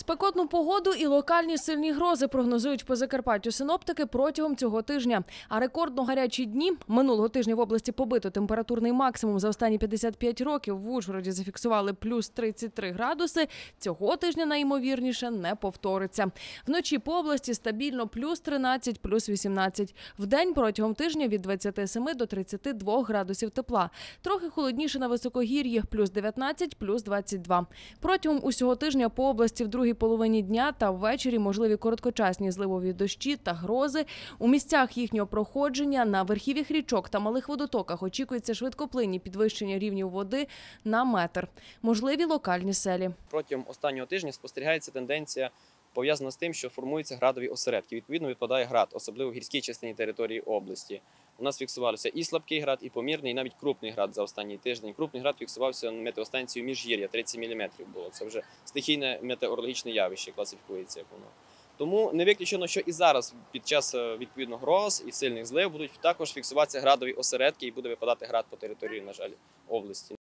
Спекотну погоду і локальні сильні грози прогнозують по Закарпаттю синоптики протягом цього тижня. А рекордно гарячі дні минулого тижня в області побито температурний максимум за останні 55 років. В Ужгороді зафіксували плюс 33 градуси. Цього тижня найімовірніше не повториться. Вночі по області стабільно плюс 13, плюс 18. Вдень протягом тижня від 27 до 32 градусів тепла. Трохи холодніше на високогір'ї плюс 19, плюс 22. Протягом усього тижня по області в другій половині дня та ввечері можливі короткочасні зливові дощі та грози. У місцях їхнього проходження на верхів'ях річок та малих водотоках очікується швидкоплинні підвищення рівнів води на метр. Можливі локальні селі. протягом останнього тижня спостерігається тенденція пов'язана з тим, що формуються градові осередки. Відповідно, відпадає град, особливо в гірській частині території області. У нас фіксувалися і слабкий град, і помірний, і навіть крупний град за останній тиждень. Крупний град фіксувався на метеостанцію Міжгір'я, 30 мм було. Це вже стихійне метеорологічне явище, класифікується як воно. Тому не виключено, що і зараз під час е, відповідно гроз і сильних злив будуть також фіксуватися градові осередки і буде випадати град по території, на жаль, області.